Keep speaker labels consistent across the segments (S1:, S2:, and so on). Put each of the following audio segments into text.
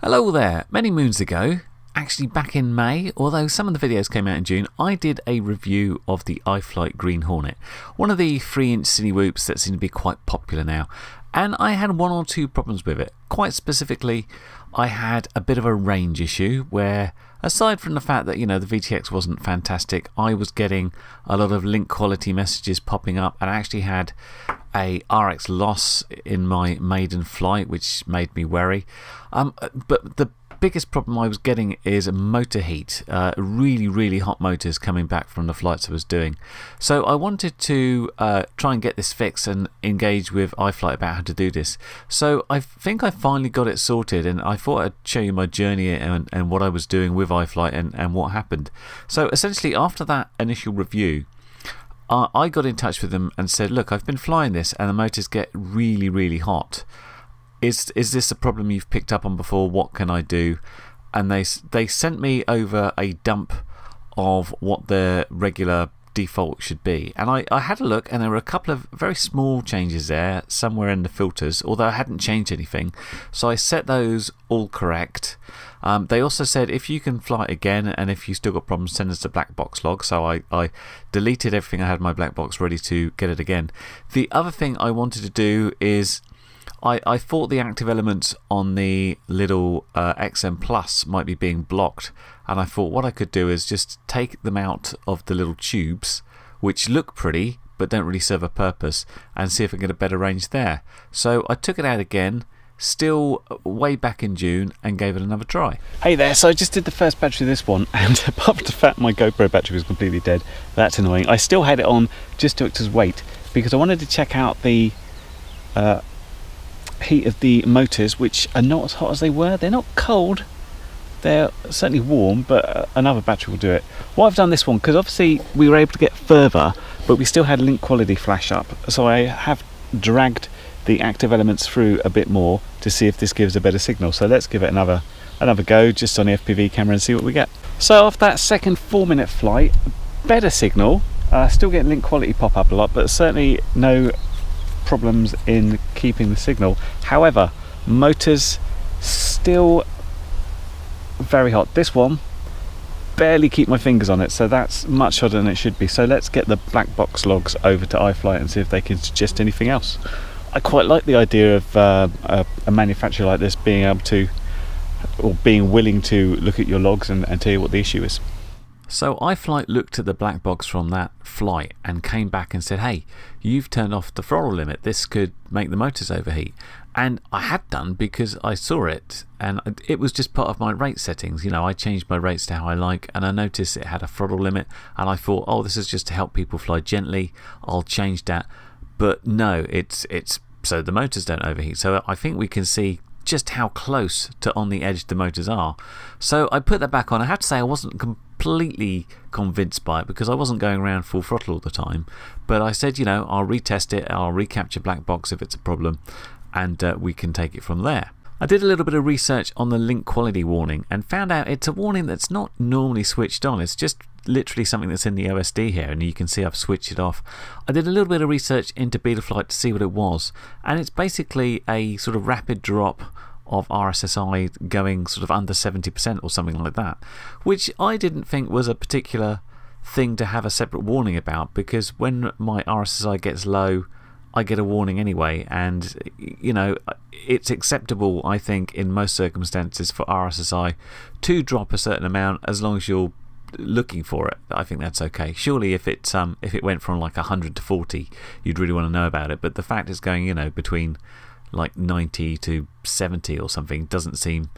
S1: Hello there. Many moons ago, actually back in May, although some of the videos came out in June, I did a review of the iFlight Green Hornet, one of the 3 inch cine whoops that seem to be quite popular now. And I had one or two problems with it. Quite specifically, I had a bit of a range issue where, aside from the fact that you know the VTX wasn't fantastic, I was getting a lot of link quality messages popping up, and I actually had a RX loss in my maiden flight, which made me wary. Um, but the biggest problem I was getting is motor heat. Uh, really, really hot motors coming back from the flights I was doing. So I wanted to uh, try and get this fixed and engage with iFlight about how to do this. So I think I finally got it sorted, and I thought I'd show you my journey and, and what I was doing with iFlight and, and what happened. So essentially, after that initial review, I got in touch with them and said, Look, I've been flying this and the motors get really, really hot. Is, is this a problem you've picked up on before? What can I do? And they, they sent me over a dump of what their regular default should be. And I, I had a look, and there were a couple of very small changes there, somewhere in the filters, although I hadn't changed anything. So I set those all correct. Um, they also said if you can fly it again and if you still got problems, send us a black box log. So I, I deleted everything I had my black box ready to get it again. The other thing I wanted to do is I, I thought the active elements on the little uh, XM Plus might be being blocked, and I thought what I could do is just take them out of the little tubes, which look pretty but don't really serve a purpose, and see if I can get a better range there. So I took it out again, still way back in June, and gave it another try.
S2: Hey there, so I just did the first battery of this one, and apart from the fact my GoPro battery was completely dead, that's annoying. I still had it on just to act as weight because I wanted to check out the. Uh, heat of the motors, which are not as hot as they were. They're not cold, they're certainly warm, but uh, another battery will do it. What I've done this one, because obviously we were able to get further, but we still had link quality flash up, so I have dragged the active elements through a bit more to see if this gives a better signal. So let's give it another another go just on the FPV camera and see what we get. So after that second four minute flight, better signal, uh, still getting link quality pop up a lot, but certainly no problems in keeping the signal. However, motors still very hot. This one barely keep my fingers on it, so that's much hotter than it should be. So let's get the black box logs over to iFlight and see if they can suggest anything else. I quite like the idea of uh, a, a, manufacturer like this being able to, or being willing to look at your logs and, and tell you what the issue is.
S1: So iFlight looked at the black box from that flight and came back and said, hey, you've turned off the throttle limit. This could make the motors overheat. And I had done because I saw it and it was just part of my rate settings. You know, I changed my rates to how I like and I noticed it had a throttle limit and I thought, oh, this is just to help people fly gently. I'll change that. But no, it's, it's so the motors don't overheat. So I think we can see just how close to on the edge the motors are. So I put that back on. I have to say I wasn't completely convinced by it because I wasn't going around full throttle all the time. But I said, you know, I'll retest it, I'll recapture black box if it's a problem, and uh, we can take it from there. I did a little bit of research on the link quality warning and found out it's a warning that's not normally switched on. It's just literally something that's in the OSD here, and you can see I've switched it off. I did a little bit of research into Betaflight to see what it was, and it's basically a sort of rapid drop of RSSI going sort of under 70% or something like that, which I didn't think was a particular thing to have a separate warning about because when my RSSI gets low, I get a warning anyway, and you know, it's acceptable, I think, in most circumstances for RSSI to drop a certain amount as long as you're looking for it. I think that's okay. Surely, if it um if it went from like 100 to 40, you'd really want to know about it. But the fact it's going, you know, between like 90 to 70 or something doesn't seem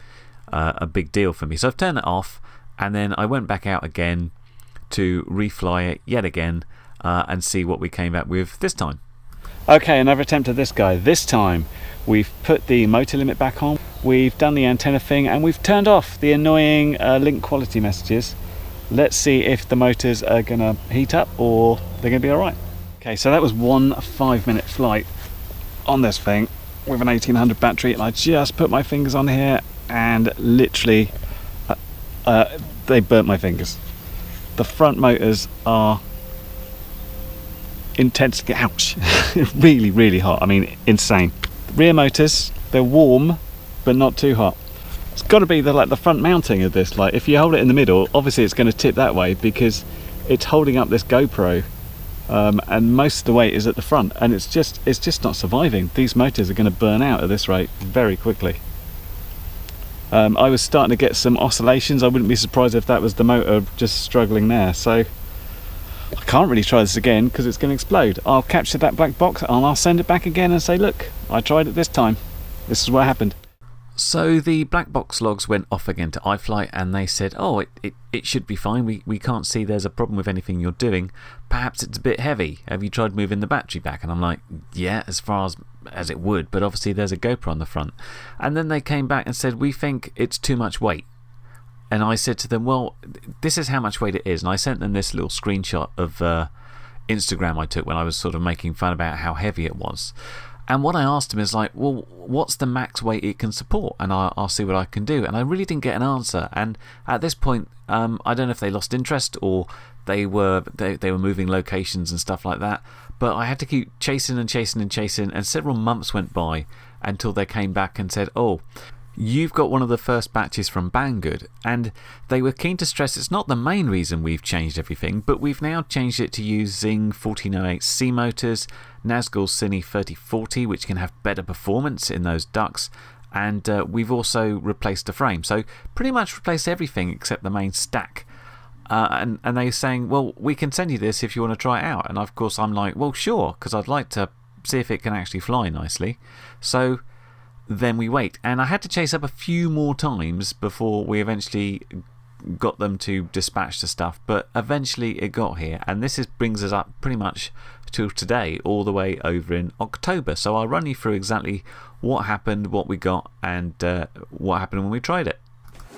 S1: uh, a big deal for me. So I've turned it off and then I went back out again to refly it yet again uh, and see what we came back with this time.
S2: Okay, another attempt at this guy. This time we've put the motor limit back on, we've done the antenna thing, and we've turned off the annoying uh, link quality messages. Let's see if the motors are to heat up or they're to be alright. Okay, so that was one five minute flight on this thing with an 1800 battery and I just put my fingers on here and literally uh, uh, they burnt my fingers. The front motors are intensely, ouch, really, really hot. I mean, insane. rear motors, they're warm, but not too hot. it's got to be the like the front mounting of this. Like if you hold it in the middle, obviously it's going to tip that way because it's holding up this GoPro, um, and most of the weight is at the front, and it's just it's just not surviving. These motors are going to burn out at this rate very quickly. Um, I was starting to get some oscillations. I wouldn't be surprised if that was the motor just struggling there. So I can't really try this again because it's going to explode. I'll capture that black box and I'll send it back again and say, look, I tried it this time. This is what happened.
S1: So the black box logs went off again to iFlight and they said, oh, it, it, it should be fine. We, we can't see there's a problem with anything you're doing. Perhaps it's a bit heavy. Have you tried moving the battery back? And I'm like, yeah, as far as, as it would, but obviously there's a GoPro on the front. And then they came back and said, we think it's too much weight. And I said to them, well, this is how much weight it is. And I sent them this little screenshot of uh, Instagram I took when I was sort of making fun about how heavy it was. And what I asked him is like, well, what's the max weight it can support? And I'll, I'll see what I can do. And I really didn't get an answer. And at this point, um, I don't know if they lost interest or they were they, they were moving locations and stuff like that. But I had to keep chasing and chasing and chasing. And several months went by until they came back and said, oh, You've got one of the first batches from Banggood, and they were keen to stress it's not the main reason we've changed everything, but we've now changed it to use Xing 1408C motors, Nazgul Cine 3040, which can have better performance in those ducts, and uh, we've also replaced the frame. So, pretty much replaced everything except the main stack. Uh, and, and they're saying, well, we can send you this if you want to try it out. And of course, I'm like, well, sure, because I'd like to see if it can actually fly nicely. So, then we wait. And I had to chase up a few more times before we eventually got them to dispatch the stuff, but eventually it got here. And this is, brings us up pretty much to today, all the way over in October. So I'll run you through exactly what happened, what we got, and uh, what happened when we tried it.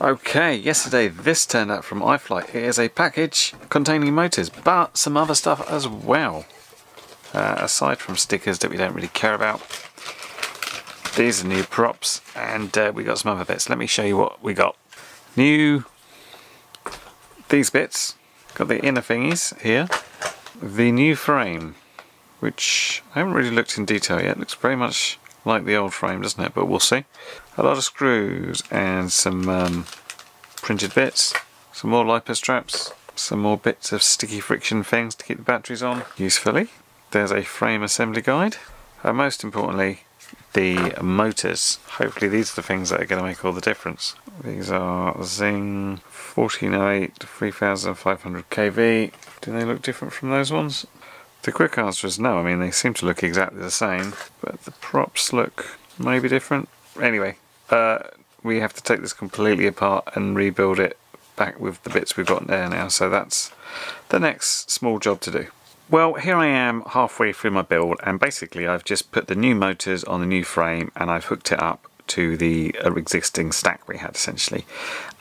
S1: Okay, yesterday this turned out from iFlight. It is a package containing motors, but some other stuff as well. Uh, aside from stickers that we don't really care about, these are new props and uh, we got some other bits. Let me show you what we got. New, these bits, got the inner thingies here. The new frame, which I haven't really looked in detail yet. Looks very much like the old frame, doesn't it? But we'll see. A lot of screws and some um, printed bits. Some more LiPo straps. Some more bits of sticky friction things to keep the batteries on usefully. There's a frame assembly guide. And most importantly, the motors. Hopefully these are the things that are going to make all the difference. These are Xing 1408 3500 kV. Do they look different from those ones? The quick answer is no. I mean, they seem to look exactly the same, but the props look maybe different. Anyway, uh, we have to take this completely apart and rebuild it back with the bits we've got there now. So that's the next small job to do. Well, here I am halfway through my build and basically I've just put the new motors on the new frame and I've hooked it up to the uh, existing stack we had essentially.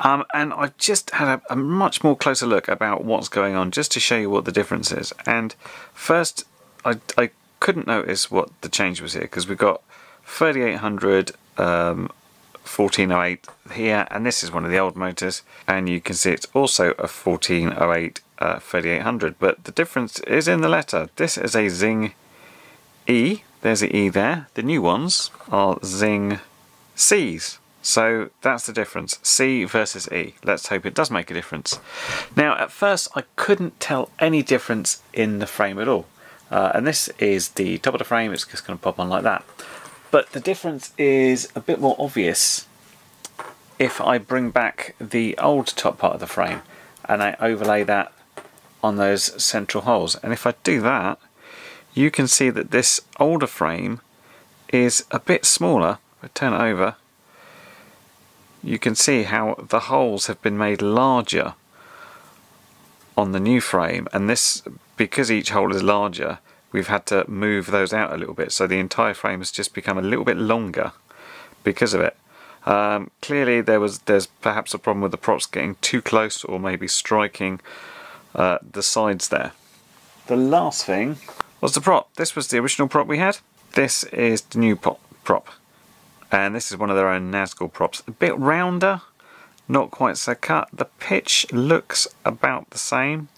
S1: Um, and I've just had a, a, much more closer look about what's going on just to show you what the difference is. And first, I, I couldn't notice what the change was here because we've got 3800 um, 1408 here and this is one of the old motors and you can see it's also a 1408 uh, 3800 but the difference is in the letter. This is a Xing E. There's the E there. The new ones are Xing C's. So that's the difference C versus E. Let's hope it does make a difference. Now at first I couldn't tell any difference in the frame at all. Uh, and this is the top of the frame. It's just going to pop on like that but the difference is a bit more obvious if I bring back the old top part of the frame and I overlay that on those central holes. And if I do that, you can see that this older frame is a bit smaller. If I turn it over, you can see how the holes have been made larger on the new frame and this because each hole is larger we've had to move those out a little bit so the entire frame has just become a little bit longer because of it. Um, clearly there was there's perhaps a problem with the props getting too close or maybe striking uh, the sides there. The last thing was the prop. This was the original prop we had. This is the new prop and this is one of their own Nazgul props. A bit rounder, not quite so cut. The pitch looks about the same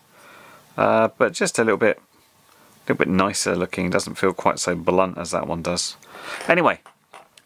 S1: uh, but just a little bit a little bit nicer looking, doesn't feel quite so blunt as that one does. Anyway,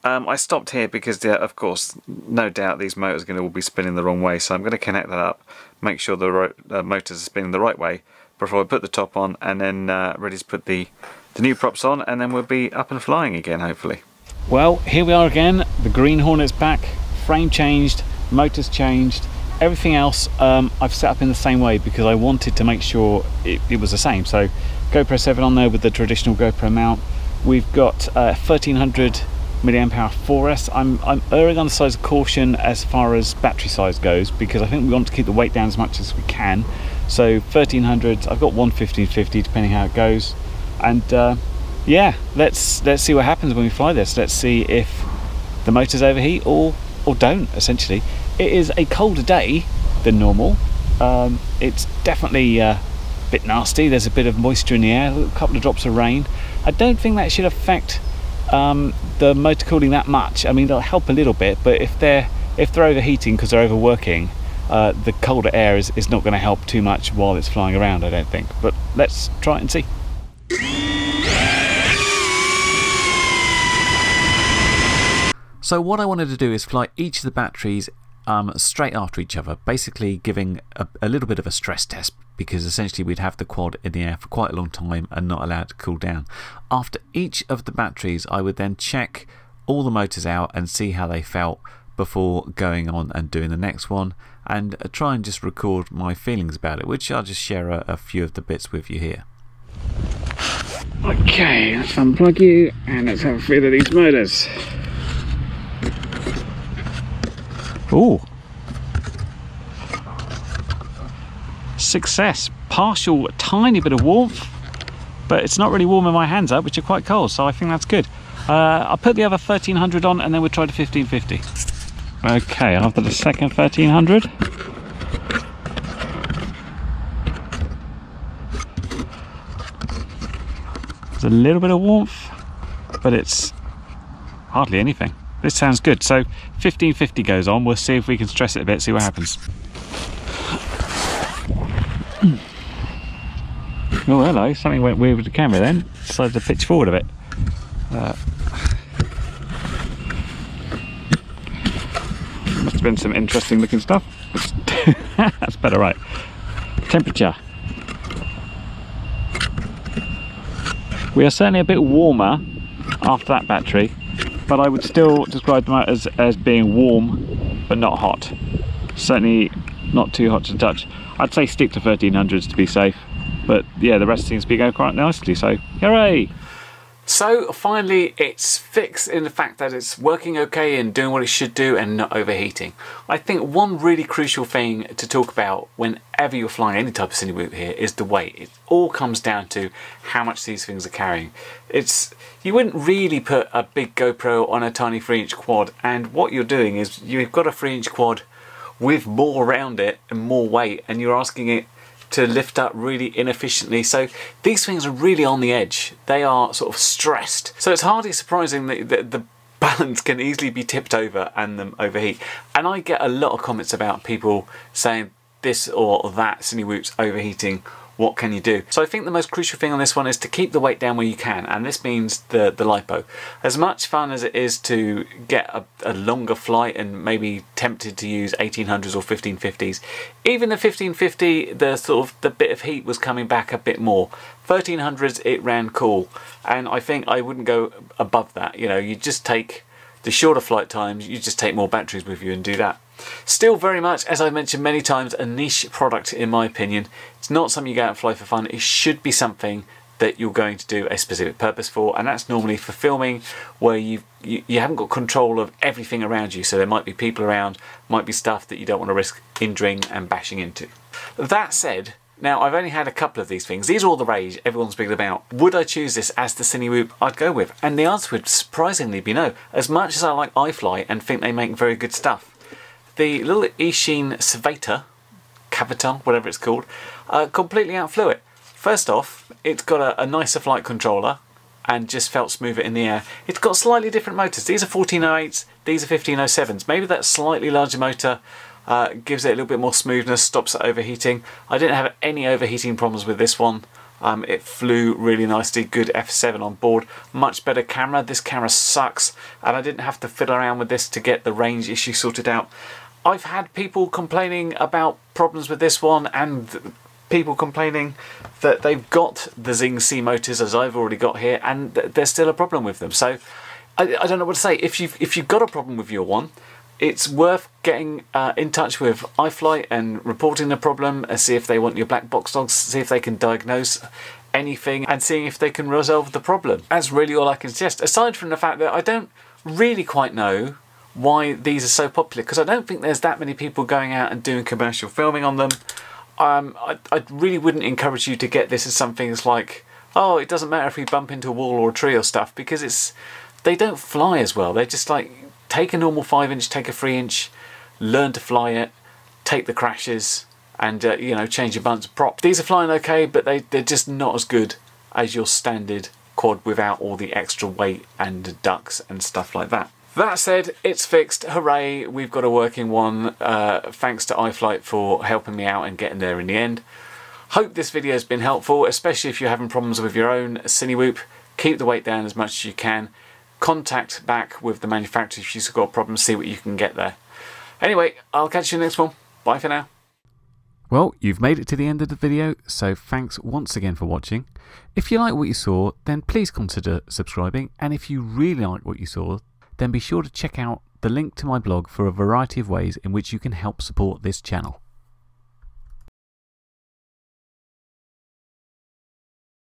S2: Um, I stopped here because, uh, of course, no doubt these motors are going to all be spinning the wrong way. So I'm going to connect that up, make sure the uh, motors are spinning the right way before I put the top on, and then uh, ready to put the, the new props on, and then we'll be up and flying again, hopefully. Well, here we are again. The Green Hornet's back. Frame changed, motors changed. Everything else um, I've set up in the same way because I wanted to make sure it, it was the same. So GoPro 7 on there with the traditional GoPro mount. We've got uh, 1300 milliamp hour 4S. I'm, I'm erring on the side of caution as far as battery size goes because I think we want to keep the weight down as much as we can. So 1300, I've got one 1550 depending how it goes. And uh, yeah, let's let's see what happens when we fly this. Let's see if the motors overheat or or don't. Essentially, it is a colder day than normal. Um, it's definitely uh, a bit nasty. There's a bit of moisture in the air, a couple of drops of rain. I don't think that should affect um, the motor cooling that much. I mean, they'll help a little bit, but if they're if they're overheating because they're overworking, uh, the colder air is, is not going to help too much while it's flying around. I don't think. But let's try it and see.
S1: So what I wanted to do is fly each of the batteries um, straight after each other, basically giving a, a, little bit of a stress test because essentially we'd have the quad in the air for quite a long time and not allowed to cool down. After each of the batteries, I would then check all the motors out and see how they felt before going on and doing the next one and uh, try and just record my feelings about it, which I'll just share a, a few of the bits with you here.
S2: Okay, let's unplug you and let's have a feel of these motors. Ooh. Success. Partial, tiny bit of warmth, but it's not really warming my hands up, which are quite cold, so I think that's good. Uh, I'll put the other 1300 on and then we'll try the 1550. Okay, after the second 1300. There's a little bit of warmth, but it's hardly anything. This sounds good. So 1550 goes on. We'll see if we can stress it a bit, see what happens. Oh, hello. Something went weird with the camera then. Decided to pitch forward a bit. Uh, must have been some interesting looking stuff. That's better, right? Temperature. We are certainly a bit warmer after that battery but I would still describe them as, as being warm but not hot. Certainly not too hot to touch. I'd say stick to 1300s to be safe, but yeah, the rest seems to be going quite nicely, so hooray!
S1: So finally it's fixed in the fact that it's working okay and doing what it should do and not overheating. I think one really crucial thing to talk about whenever you're flying any type of Cinewhoop here is the weight. It all comes down to how much these things are carrying. It's You wouldn't really put a big GoPro on a tiny 3 inch quad and what you're doing is you've got a 3 inch quad with more around it and more weight and you're asking it to lift up really inefficiently. So these things are really on the edge. They are sort of stressed. So it's hardly surprising that, that the balance can easily be tipped over and them overheat. And I get a lot of comments about people saying this or that Cinewhoops overheating what can you do? So I think the most crucial thing on this one is to keep the weight down where you can, and this means the, the LiPo. As much fun as it is to get a, a longer flight and maybe tempted to use 1800s or 1550s, even the 1550, the sort of the bit of heat was coming back a bit more. 1300s, it ran cool, and I think I wouldn't go above that. You know, you just take the shorter flight times, you just take more batteries with you and do that. Still very much, as I've mentioned many times, a niche product in my opinion. It's not something you go out and fly for fun. It should be something that you're going to do a specific purpose for and that's normally for filming where you, you you haven't got control of everything around you. So there might be people around might be stuff that you don't want to risk injuring and bashing into. That said now I've only had a couple of these things. These are all the rage everyone's speaking about. Would I choose this as the Cinewhoop I'd go with. And the answer would surprisingly be no. As much as I like iFly and think they make very good stuff the little Eachine Civita, Caviton, whatever it's called, uh, completely outflew it. First off, it's got a, a nicer flight controller and just felt smoother in the air. It's got slightly different motors. These are 1408s, these are 1507s. Maybe that slightly larger motor uh, gives it a little bit more smoothness, stops it overheating. I didn't have any overheating problems with this one. Um, it flew really nicely, good f7 on board, much better camera. This camera sucks, and I didn't have to fiddle around with this to get the range issue sorted out. I've had people complaining about problems with this one, and people complaining that they've got the Xing C motors as I've already got here, and there's still a problem with them. So I, I don't know what to say. If you've if you've got a problem with your one, it's worth getting uh, in touch with iFlight and reporting the problem and see if they want your black box logs, see if they can diagnose anything and seeing if they can resolve the problem. That's really all I can suggest, aside from the fact that I don't really quite know why these are so popular because I don't think there's that many people going out and doing commercial filming on them. Um, I, I really wouldn't encourage you to get this as something that's like, oh, it doesn't matter if we bump into a wall or a tree or stuff because it's they don't fly as well. They're just like take a normal 5 inch, take a 3 inch, learn to fly it, take the crashes, and uh, you know change your bunch of props. These are flying okay, but they, they're just not as good as your standard quad without all the extra weight and ducks and stuff like that. That said, it's fixed. Hooray, we've got a working one. Uh, thanks to iFlight for helping me out and getting there in the end. Hope this video has been helpful, especially if you're having problems with your own Cinewhoop. Keep the weight down as much as you can contact back with the manufacturer if you've got problems, see what you can get there. Anyway, I'll catch you next one. Bye for now.
S2: Well, you've made it to the end of the video, so thanks once again for watching. If you like what you saw, then please consider subscribing, and if you really like what you saw, then be sure to check out the link to my blog for a variety of ways in which you can help support this channel.